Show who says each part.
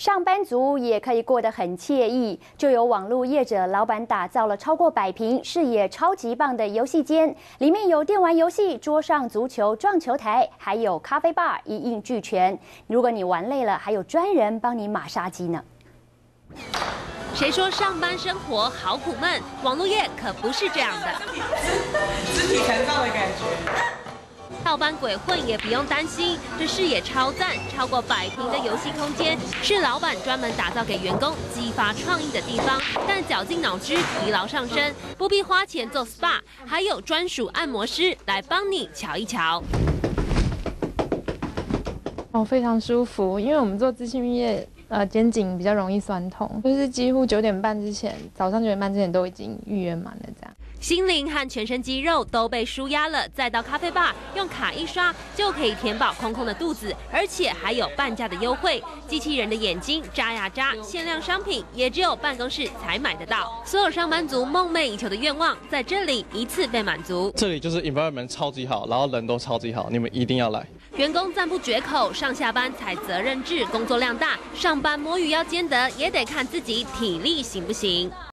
Speaker 1: 上班族也可以过得很惬意，就有网络业者老板打造了超过百平、视野超级棒的游戏间，里面有电玩游戏、桌上足球、撞球台，还有咖啡吧，一应俱全。如果你玩累了，还有专人帮你马杀鸡呢。
Speaker 2: 谁说上班生活好苦闷？网络业可不是这样的，倒班鬼混也不用担心，这视野超赞，超过百平的游戏空间，是老板专门打造给员工激发创意的地方。但绞尽脑汁、疲劳上身，不必花钱做 SPA，还有专属按摩师来帮你瞧一瞧。
Speaker 3: 哦，非常舒服，因为我们做资讯业，呃，肩颈比较容易酸痛，就是几乎九点半之前，早上九点半之前都已经预约满了这样。
Speaker 2: 心灵和全身肌肉都被舒压了，再到咖啡吧用卡一刷就可以填饱空空的肚子，而且还有半价的优惠。机器人的眼睛眨呀眨，限量商品也只有办公室才买得到。所有上班族梦寐以求的愿望在这里一次被满足。
Speaker 4: 这里就是 environment 超级好，然后人都超级好，你们一定要来。
Speaker 2: 员工赞不绝口，上下班踩责任制，工作量大，上班摸鱼要兼得，也得看自己体力行不行。